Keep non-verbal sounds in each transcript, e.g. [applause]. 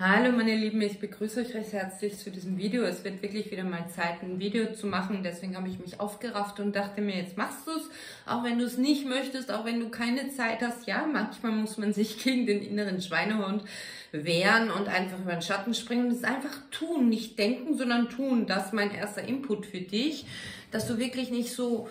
Hallo meine Lieben, ich begrüße euch recht herzlich zu diesem Video. Es wird wirklich wieder mal Zeit, ein Video zu machen. Deswegen habe ich mich aufgerafft und dachte mir, jetzt machst du es. Auch wenn du es nicht möchtest, auch wenn du keine Zeit hast. Ja, manchmal muss man sich [laughs] gegen den inneren Schweinehund wehren und einfach über den Schatten springen. Das ist einfach tun, nicht denken, sondern tun. Das ist mein erster Input für dich, dass du wirklich nicht so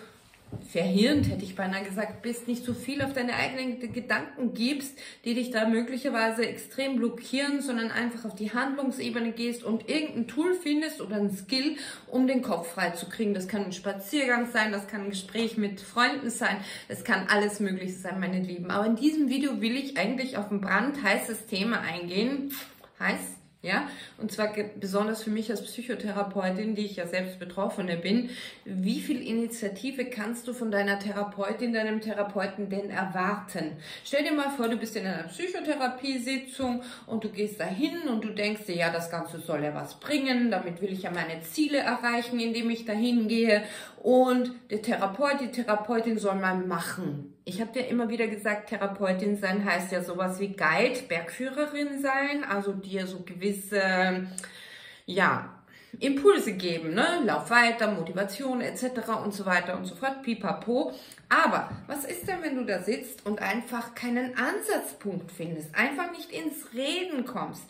verhirnt, hätte ich beinahe gesagt, bist, nicht so viel auf deine eigenen Gedanken gibst, die dich da möglicherweise extrem blockieren, sondern einfach auf die Handlungsebene gehst und irgendein Tool findest oder ein Skill, um den Kopf frei zu kriegen. Das kann ein Spaziergang sein, das kann ein Gespräch mit Freunden sein, es kann alles Mögliche sein, meine Lieben. Aber in diesem Video will ich eigentlich auf ein brandheißes Thema eingehen. Heißt, ja, und zwar besonders für mich als Psychotherapeutin, die ich ja selbst Betroffene bin. Wie viel Initiative kannst du von deiner Therapeutin, deinem Therapeuten denn erwarten? Stell dir mal vor, du bist in einer Psychotherapiesitzung und du gehst dahin und du denkst dir, ja, das Ganze soll ja was bringen, damit will ich ja meine Ziele erreichen, indem ich dahin gehe. Und der Therapeut, die Therapeutin soll mal machen. Ich habe dir immer wieder gesagt, Therapeutin sein heißt ja sowas wie Guide, Bergführerin sein, also dir so gewisse, ja, Impulse geben, ne? Lauf weiter, Motivation etc. und so weiter und so fort, pipapo. Aber was ist denn, wenn du da sitzt und einfach keinen Ansatzpunkt findest, einfach nicht ins Reden kommst?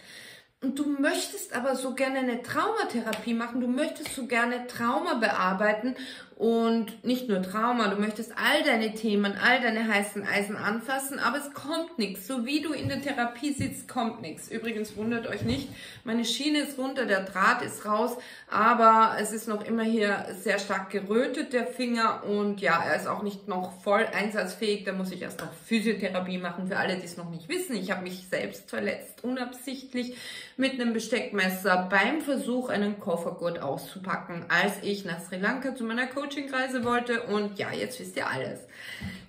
Und du möchtest aber so gerne eine Traumatherapie machen, du möchtest so gerne Trauma bearbeiten und nicht nur Trauma, du möchtest all deine Themen, all deine heißen Eisen anfassen, aber es kommt nichts. So wie du in der Therapie sitzt, kommt nichts. Übrigens wundert euch nicht, meine Schiene ist runter, der Draht ist raus, aber es ist noch immer hier sehr stark gerötet, der Finger, und ja, er ist auch nicht noch voll einsatzfähig. Da muss ich erst noch Physiotherapie machen. Für alle, die es noch nicht wissen, ich habe mich selbst verletzt, unabsichtlich mit einem Besteckmesser beim Versuch, einen Koffergurt auszupacken, als ich nach Sri Lanka zu meiner Coach Coachingreise wollte und ja, jetzt wisst ihr alles.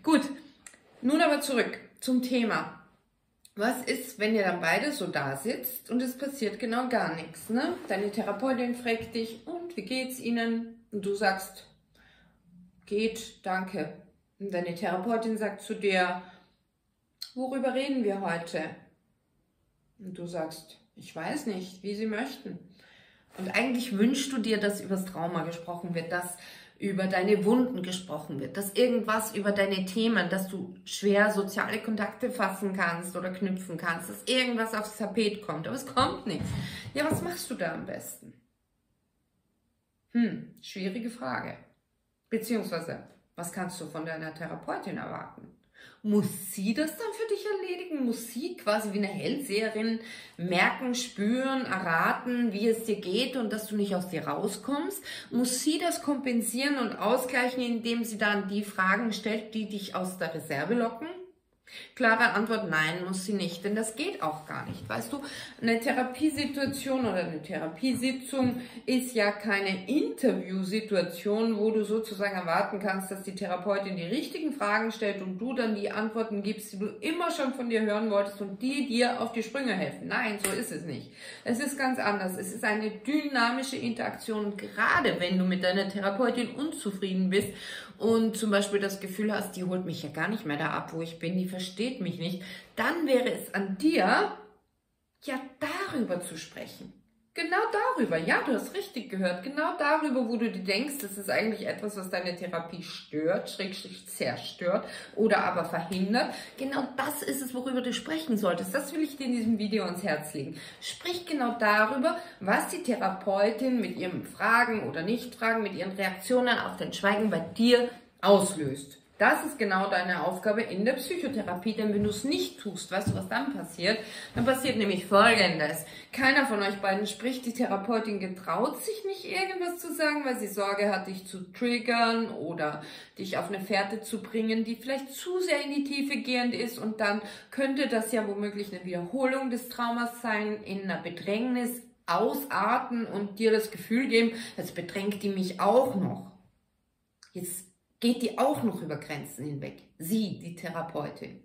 Gut, nun aber zurück zum Thema. Was ist, wenn ihr dann beide so da sitzt und es passiert genau gar nichts? Ne? Deine Therapeutin fragt dich, und wie geht's Ihnen? Und du sagst, geht, danke. Und deine Therapeutin sagt zu dir, worüber reden wir heute? Und du sagst, ich weiß nicht, wie Sie möchten. Und eigentlich wünschst du dir, dass übers Trauma gesprochen wird, dass über deine Wunden gesprochen wird, dass irgendwas über deine Themen, dass du schwer soziale Kontakte fassen kannst oder knüpfen kannst, dass irgendwas aufs Tapet kommt, aber es kommt nichts. Ja, was machst du da am besten? Hm, schwierige Frage. Beziehungsweise, was kannst du von deiner Therapeutin erwarten? Muss sie das dann für dich erledigen? Muss sie quasi wie eine Hellseherin merken, spüren, erraten, wie es dir geht und dass du nicht aus dir rauskommst? Muss sie das kompensieren und ausgleichen, indem sie dann die Fragen stellt, die dich aus der Reserve locken? Klare Antwort, nein, muss sie nicht, denn das geht auch gar nicht. Weißt du, eine Therapiesituation oder eine Therapiesitzung ist ja keine Interviewsituation, wo du sozusagen erwarten kannst, dass die Therapeutin die richtigen Fragen stellt und du dann die Antworten gibst, die du immer schon von dir hören wolltest und die dir auf die Sprünge helfen. Nein, so ist es nicht. Es ist ganz anders. Es ist eine dynamische Interaktion, gerade wenn du mit deiner Therapeutin unzufrieden bist und zum Beispiel das Gefühl hast, die holt mich ja gar nicht mehr da ab, wo ich bin, die versteht mich nicht, dann wäre es an dir, ja darüber zu sprechen. Genau darüber, ja, du hast richtig gehört, genau darüber, wo du dir denkst, das ist eigentlich etwas, was deine Therapie stört, schrägstrich zerstört oder aber verhindert. Genau das ist es, worüber du sprechen solltest. Das will ich dir in diesem Video ans Herz legen. Sprich genau darüber, was die Therapeutin mit ihren Fragen oder Nichtfragen, mit ihren Reaktionen auf dein Schweigen bei dir auslöst. Das ist genau deine Aufgabe in der Psychotherapie, denn wenn du es nicht tust, weißt du, was dann passiert? Dann passiert nämlich Folgendes. Keiner von euch beiden spricht, die Therapeutin getraut sich nicht irgendwas zu sagen, weil sie Sorge hat, dich zu triggern oder dich auf eine Fährte zu bringen, die vielleicht zu sehr in die Tiefe gehend ist und dann könnte das ja womöglich eine Wiederholung des Traumas sein, in einer Bedrängnis ausarten und dir das Gefühl geben, jetzt bedrängt die mich auch noch. Jetzt geht die auch noch über Grenzen hinweg. Sie, die Therapeutin.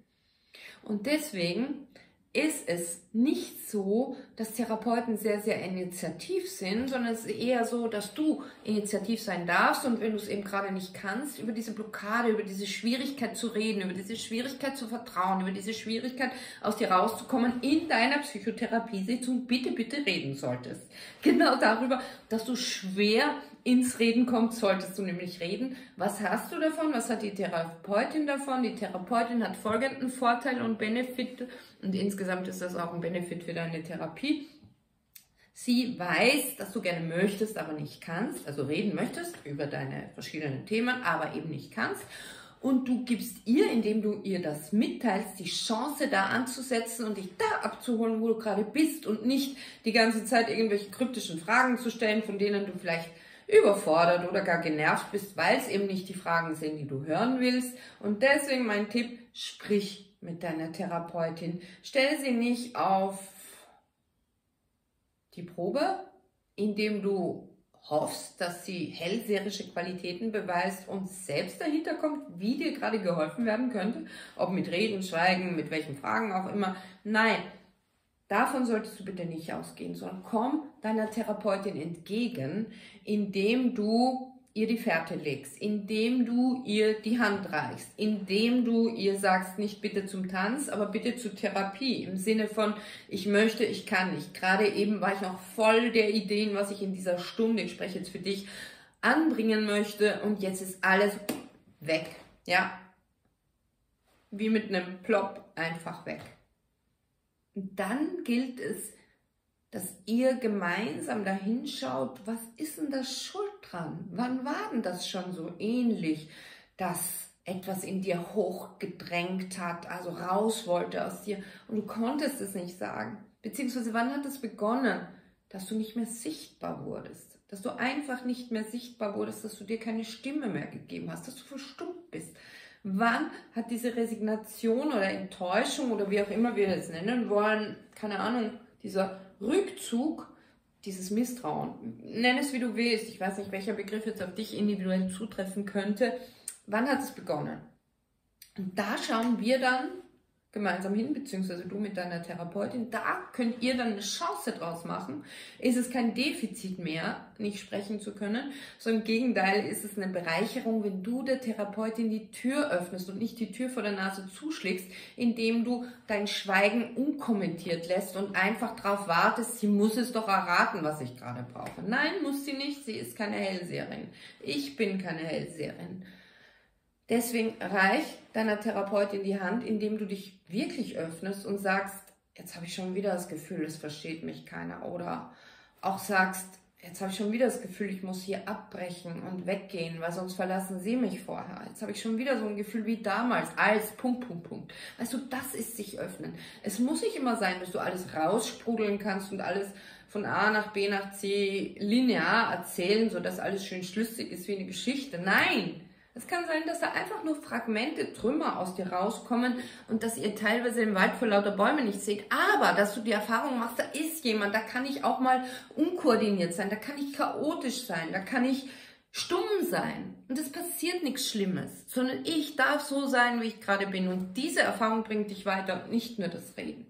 Und deswegen ist es nicht so, dass Therapeuten sehr, sehr initiativ sind, sondern es ist eher so, dass du initiativ sein darfst und wenn du es eben gerade nicht kannst, über diese Blockade, über diese Schwierigkeit zu reden, über diese Schwierigkeit zu vertrauen, über diese Schwierigkeit aus dir rauszukommen, in deiner Psychotherapiesitzung bitte, bitte reden solltest. Genau darüber, dass du schwer ins Reden kommst, solltest du nämlich reden. Was hast du davon? Was hat die Therapeutin davon? Die Therapeutin hat folgenden Vorteil und Benefit und insgesamt ist das auch ein Benefit für deine Therapie. Sie weiß, dass du gerne möchtest, aber nicht kannst, also reden möchtest über deine verschiedenen Themen, aber eben nicht kannst. Und du gibst ihr, indem du ihr das mitteilst, die Chance da anzusetzen und dich da abzuholen, wo du gerade bist und nicht die ganze Zeit irgendwelche kryptischen Fragen zu stellen, von denen du vielleicht überfordert oder gar genervt bist, weil es eben nicht die Fragen sind, die du hören willst. Und deswegen mein Tipp, sprich mit deiner Therapeutin. Stell sie nicht auf die Probe, indem du hoffst, dass sie hellseherische Qualitäten beweist und selbst dahinter kommt, wie dir gerade geholfen werden könnte, ob mit Reden, Schweigen, mit welchen Fragen auch immer. Nein, Davon solltest du bitte nicht ausgehen, sondern komm deiner Therapeutin entgegen, indem du ihr die Fährte legst, indem du ihr die Hand reichst, indem du ihr sagst, nicht bitte zum Tanz, aber bitte zur Therapie, im Sinne von, ich möchte, ich kann nicht. Gerade eben war ich noch voll der Ideen, was ich in dieser Stunde, ich spreche jetzt für dich, anbringen möchte und jetzt ist alles weg. Ja, wie mit einem Plop einfach weg. Dann gilt es, dass ihr gemeinsam dahinschaut, was ist denn das schuld dran? Wann war denn das schon so ähnlich, dass etwas in dir hochgedrängt hat, also raus wollte aus dir und du konntest es nicht sagen? Beziehungsweise wann hat es begonnen, dass du nicht mehr sichtbar wurdest? Dass du einfach nicht mehr sichtbar wurdest, dass du dir keine Stimme mehr gegeben hast, dass du verstummt bist, Wann hat diese Resignation oder Enttäuschung oder wie auch immer wir es nennen wollen, keine Ahnung, dieser Rückzug, dieses Misstrauen, nenn es wie du willst, ich weiß nicht, welcher Begriff jetzt auf dich individuell zutreffen könnte, wann hat es begonnen? Und da schauen wir dann gemeinsam hin, beziehungsweise du mit deiner Therapeutin. Da könnt ihr dann eine Chance draus machen. Ist es kein Defizit mehr, nicht sprechen zu können, sondern im Gegenteil ist es eine Bereicherung, wenn du der Therapeutin die Tür öffnest und nicht die Tür vor der Nase zuschlägst, indem du dein Schweigen unkommentiert lässt und einfach darauf wartest, sie muss es doch erraten, was ich gerade brauche. Nein, muss sie nicht, sie ist keine Hellseherin. Ich bin keine Hellseherin. Deswegen reich deiner Therapeutin die Hand, indem du dich wirklich öffnest und sagst, jetzt habe ich schon wieder das Gefühl, es versteht mich keiner. Oder auch sagst, jetzt habe ich schon wieder das Gefühl, ich muss hier abbrechen und weggehen, weil sonst verlassen sie mich vorher. Jetzt habe ich schon wieder so ein Gefühl wie damals, als Punkt, Punkt, Punkt. Weißt du, das ist sich öffnen. Es muss nicht immer sein, dass du alles raussprudeln kannst und alles von A nach B nach C linear erzählen, sodass alles schön schlüssig ist wie eine Geschichte. Nein! Es kann sein, dass da einfach nur Fragmente, Trümmer aus dir rauskommen und dass ihr teilweise im Wald vor lauter Bäume nicht seht. Aber dass du die Erfahrung machst, da ist jemand, da kann ich auch mal unkoordiniert sein, da kann ich chaotisch sein, da kann ich stumm sein. Und es passiert nichts Schlimmes, sondern ich darf so sein, wie ich gerade bin. Und diese Erfahrung bringt dich weiter und nicht nur das Reden.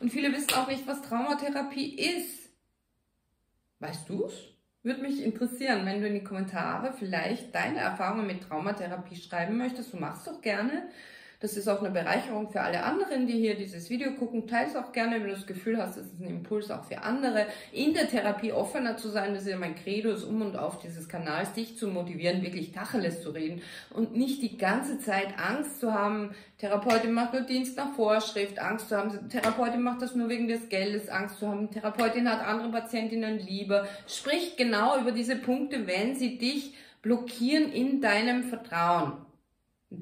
Und viele wissen auch nicht, was Traumatherapie ist. Weißt du's? Würde mich interessieren, wenn du in die Kommentare vielleicht deine Erfahrungen mit Traumatherapie schreiben möchtest. Du machst doch gerne. Das ist auch eine Bereicherung für alle anderen, die hier dieses Video gucken. Teil es auch gerne, wenn du das Gefühl hast, es ist ein Impuls auch für andere, in der Therapie offener zu sein. Das ist ja mein Credo, ist um und auf dieses Kanals, dich zu motivieren, wirklich Tacheles zu reden und nicht die ganze Zeit Angst zu haben, Therapeutin macht nur Dienst nach Vorschrift, Angst zu haben, Therapeutin macht das nur wegen des Geldes, Angst zu haben, Therapeutin hat andere Patientinnen lieber. Sprich genau über diese Punkte, wenn sie dich blockieren in deinem Vertrauen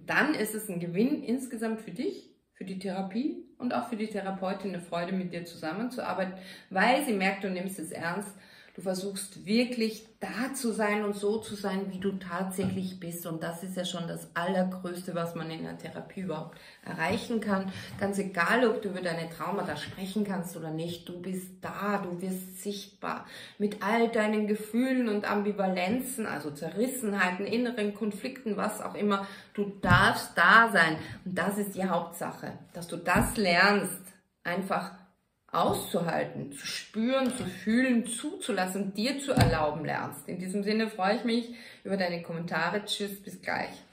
dann ist es ein Gewinn insgesamt für dich, für die Therapie und auch für die Therapeutin eine Freude, mit dir zusammenzuarbeiten, weil sie merkt, du nimmst es ernst Du versuchst wirklich da zu sein und so zu sein, wie du tatsächlich bist. Und das ist ja schon das Allergrößte, was man in der Therapie überhaupt erreichen kann. Ganz egal, ob du über deine Traumata sprechen kannst oder nicht. Du bist da, du wirst sichtbar. Mit all deinen Gefühlen und Ambivalenzen, also Zerrissenheiten, inneren Konflikten, was auch immer. Du darfst da sein. Und das ist die Hauptsache, dass du das lernst. Einfach auszuhalten, zu spüren, zu fühlen, zuzulassen, dir zu erlauben lernst. In diesem Sinne freue ich mich über deine Kommentare. Tschüss, bis gleich.